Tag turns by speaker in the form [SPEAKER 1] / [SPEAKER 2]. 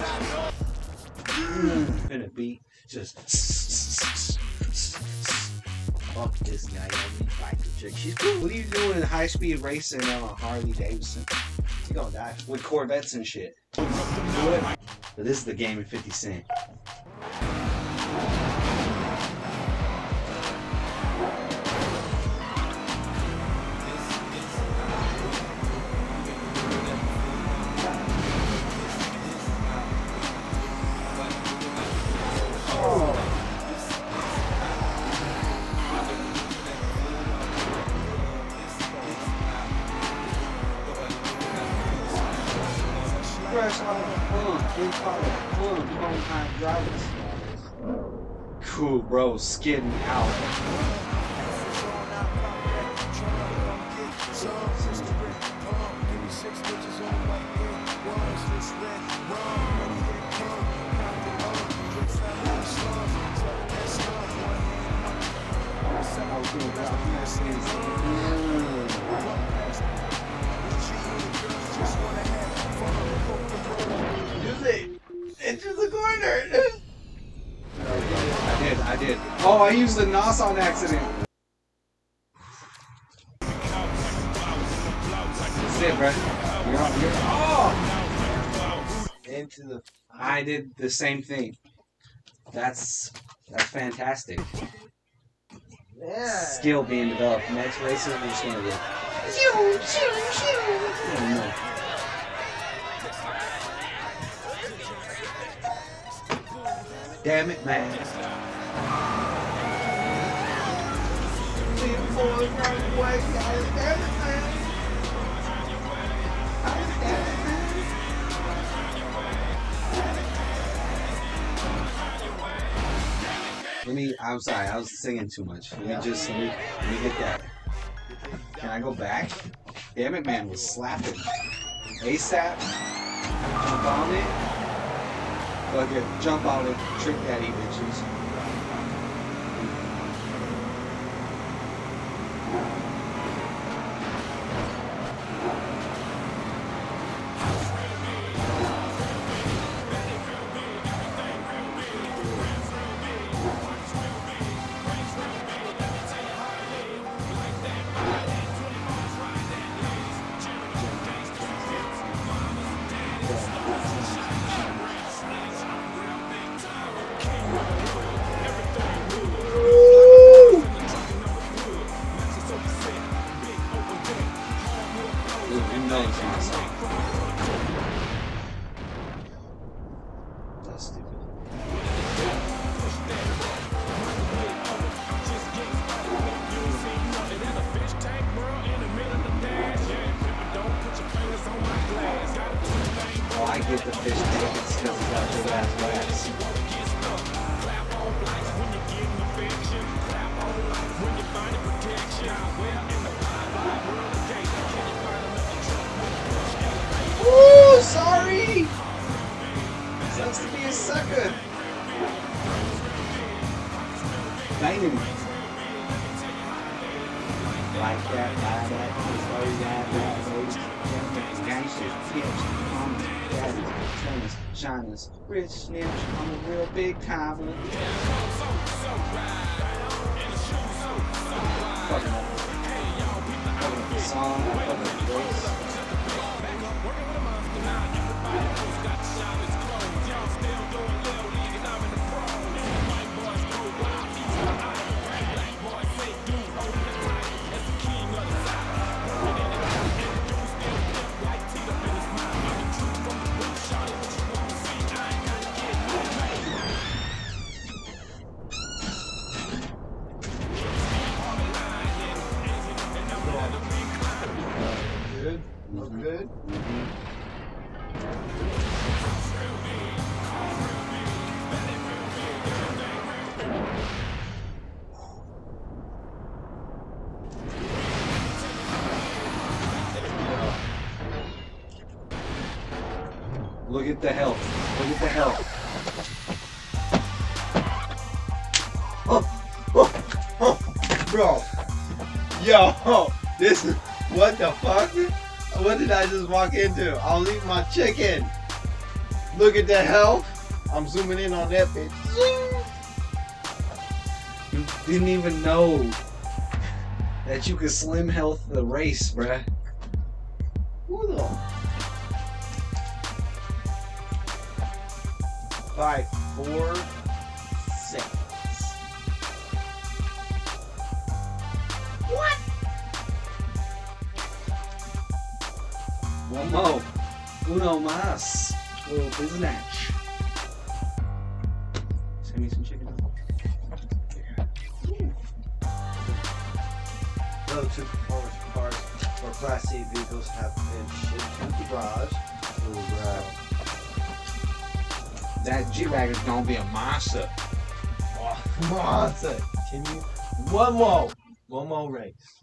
[SPEAKER 1] much. Mm, gonna be just. Fuck this guy. The chick. She's cool. What are you doing in high speed racing on a Harley Davidson?
[SPEAKER 2] You're gonna die.
[SPEAKER 1] With Corvettes and shit. But this is the game of 50 Cent. Of the drivers. Cool, bro, skidding out. Oh, I used the NOS on accident. That's it, bro. You're on, you're Oh!
[SPEAKER 2] Into the.
[SPEAKER 1] I did the same thing. That's that's fantastic.
[SPEAKER 2] Yeah.
[SPEAKER 1] Skill being developed. Next races, we're just gonna be. Oh, no. Damn it, man.
[SPEAKER 2] See the boys run away, guys. Damn it, man.
[SPEAKER 1] Let me. I'm sorry. I was singing too much. Let me just. Let me, let me get that. Can I go back? Damn it, man was slapping. ASAP. Jump on it. Fuck it. Jump on it. Trick daddy bitches. Oh, I get the fish tank. It's because it's got big ass rats. Banging. Like that, like that, way, that, that, those, gangsters, tips, mamas, daddies, tennis, shiners, rich snitch, I'm a real big time. Fucking up. Fucking up the song,
[SPEAKER 2] Oh.
[SPEAKER 1] Look at the health. Look at the health. Oh.
[SPEAKER 2] oh, oh bro. Yo. This is. What the fuck? What did I just walk into? I'll eat my chicken. Look at the health. I'm zooming in on that bitch.
[SPEAKER 1] You didn't even know that you could slim health the race, bruh.
[SPEAKER 2] Who the? Four,
[SPEAKER 1] One more. Uno más. Little biznatch. Send me some chicken.
[SPEAKER 2] No two performance cars or Class C vehicles have been shipped to the garage.
[SPEAKER 1] That G-Wagon's gonna be a monster.
[SPEAKER 2] Monster. Continue. One more. One more race.